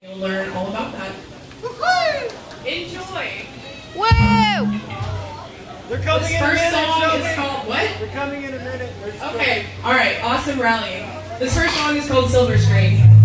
You'll learn all about that. Enjoy. Whoa! They're coming This in a minute, song Shelby. is called what? They're coming in a minute. Okay, alright, awesome rallying. This first song is called Silver String.